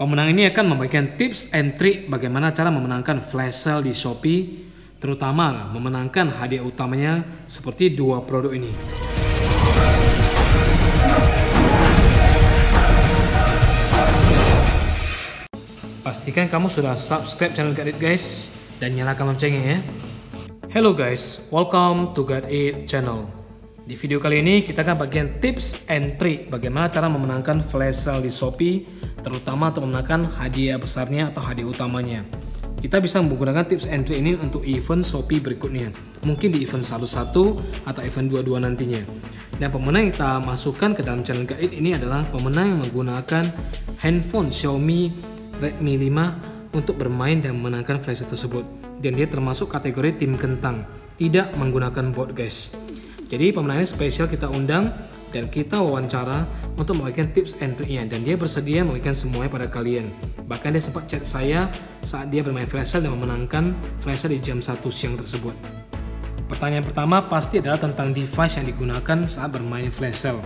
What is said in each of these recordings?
Pemenang ini akan membagikan tips and trick bagaimana cara memenangkan flash sale di Shopee, terutama memenangkan hadiah utamanya seperti dua produk ini. Pastikan kamu sudah subscribe channel Gadit guys dan nyalakan loncengnya ya. Hello guys, welcome to Gadit channel. Di video kali ini kita akan bagian tips and trick bagaimana cara memenangkan flash sale di Shopee terutama untuk memenangkan hadiah besarnya atau hadiah utamanya. Kita bisa menggunakan tips and trick ini untuk event Shopee berikutnya. Mungkin di event 11 atau event 22 nantinya. Dan pemenang yang kita masukkan ke dalam channel guide ini adalah pemenang yang menggunakan handphone Xiaomi Redmi 5 untuk bermain dan memenangkan flash tersebut dan dia termasuk kategori tim kentang tidak menggunakan bot guys jadi pemenang ini spesial kita undang dan kita wawancara untuk memberikan tips and triknya dan dia bersedia memberikan semuanya pada kalian bahkan dia sempat chat saya saat dia bermain flash sale dan memenangkan flash sale di jam 1 siang tersebut pertanyaan pertama pasti adalah tentang device yang digunakan saat bermain flash sale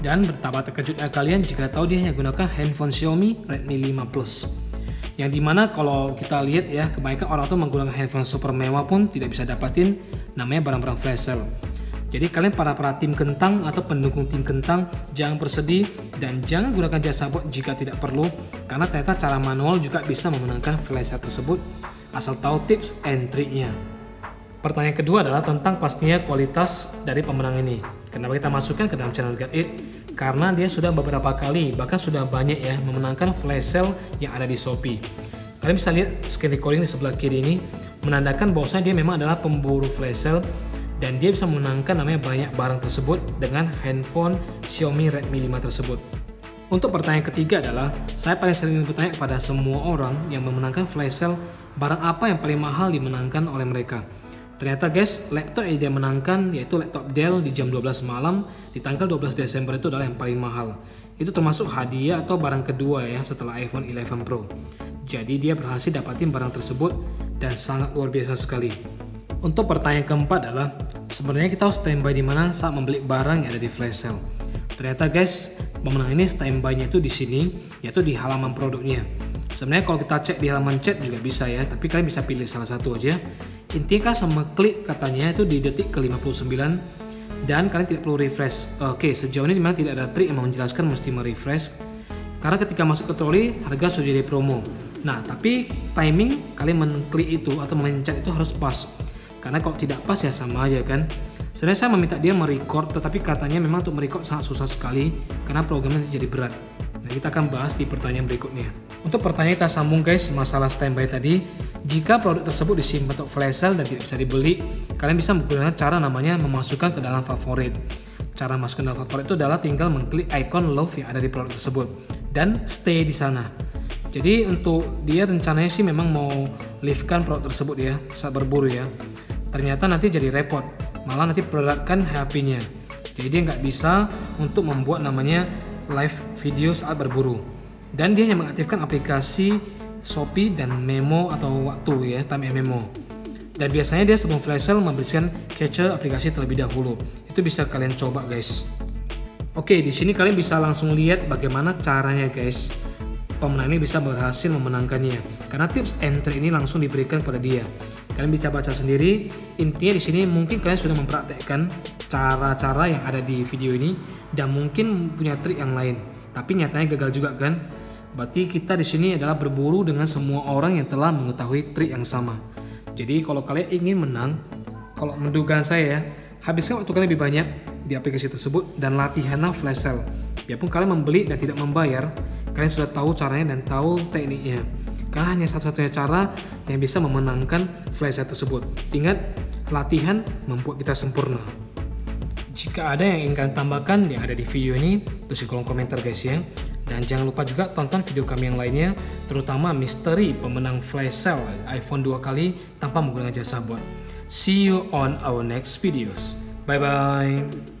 dan betapa terkejutnya kalian jika tahu dia hanya gunakan handphone Xiaomi Redmi 5 Plus. Yang di mana kalau kita lihat ya, kebanyakan orang tuh menggunakan handphone super mewah pun tidak bisa dapatin namanya barang-barang flash sale. Jadi kalian para para tim kentang atau pendukung tim kentang jangan bersedih dan jangan gunakan jasa bot jika tidak perlu karena ternyata cara manual juga bisa memenangkan flash sale tersebut asal tahu tips and triknya. Pertanyaan kedua adalah tentang pastinya kualitas dari pemenang ini. Kenapa kita masukkan ke dalam channel Get It? Karena dia sudah beberapa kali, bahkan sudah banyak ya, memenangkan flash sale yang ada di Shopee. Kalian bisa lihat screen recording di sebelah kiri ini, menandakan bahwasanya dia memang adalah pemburu flash sale dan dia bisa memenangkan namanya banyak barang tersebut dengan handphone Xiaomi Redmi 5 tersebut. Untuk pertanyaan ketiga adalah, saya paling sering bertanya kepada semua orang yang memenangkan flash sale, barang apa yang paling mahal dimenangkan oleh mereka? Ternyata guys, laptop yang dia menangkan yaitu laptop Dell di jam 12 malam di tanggal 12 Desember itu adalah yang paling mahal. Itu termasuk hadiah atau barang kedua ya setelah iPhone 11 Pro. Jadi dia berhasil dapatin barang tersebut dan sangat luar biasa sekali. Untuk pertanyaan keempat adalah sebenarnya kita harus standby di mana saat membeli barang yang ada di flash sale. Ternyata guys, pemenang ini standby-nya itu di sini yaitu di halaman produknya. Sebenarnya kalau kita cek di halaman chat juga bisa ya, tapi kalian bisa pilih salah satu aja intinya kan sama klik katanya itu di detik ke 59 dan kalian tidak perlu refresh oke sejauh ini memang tidak ada trik yang menjelaskan mesti merefresh karena ketika masuk ke troli harga sudah jadi promo nah tapi timing kalian mengklik itu atau mencet itu harus pas karena kalau tidak pas ya sama aja kan sebenarnya saya meminta dia merecord tetapi katanya memang untuk merecord sangat susah sekali karena programnya jadi berat nah kita akan bahas di pertanyaan berikutnya untuk pertanyaan kita sambung guys masalah standby tadi jika produk tersebut disimpan untuk flash sale dan tidak bisa dibeli, kalian bisa menggunakan cara namanya memasukkan ke dalam favorit. Cara masuk ke dalam favorit itu adalah tinggal mengklik icon love yang ada di produk tersebut dan stay di sana. Jadi untuk dia rencananya sih memang mau livekan produk tersebut ya saat berburu ya. Ternyata nanti jadi repot, malah nanti beratkan HP-nya. Jadi dia nggak bisa untuk membuat namanya live video saat berburu. Dan dia hanya mengaktifkan aplikasi Shopee dan memo atau waktu ya time memo. Dan biasanya dia sebelum flash sale membersihkan cache aplikasi terlebih dahulu. Itu bisa kalian coba guys. Oke di sini kalian bisa langsung lihat bagaimana caranya guys. Pemenang ini bisa berhasil memenangkannya. Karena tips entry ini langsung diberikan pada dia kalian bisa baca sendiri intinya di sini mungkin kalian sudah mempraktekkan cara-cara yang ada di video ini dan mungkin punya trik yang lain tapi nyatanya gagal juga kan Berarti kita di sini adalah berburu dengan semua orang yang telah mengetahui trik yang sama. Jadi kalau kalian ingin menang, kalau menduga saya ya, habiskan waktu kalian lebih banyak di aplikasi tersebut dan latihanlah flash sale. Biarpun kalian membeli dan tidak membayar, kalian sudah tahu caranya dan tahu tekniknya. Karena hanya satu-satunya cara yang bisa memenangkan sale tersebut. Ingat, latihan membuat kita sempurna. Jika ada yang ingin kalian tambahkan yang ada di video ini, tulis di kolom komentar guys ya. Dan jangan lupa juga tonton video kami yang lainnya, terutama misteri pemenang flash sale iPhone 2 kali tanpa menggunakan jasa bot. See you on our next videos. Bye bye.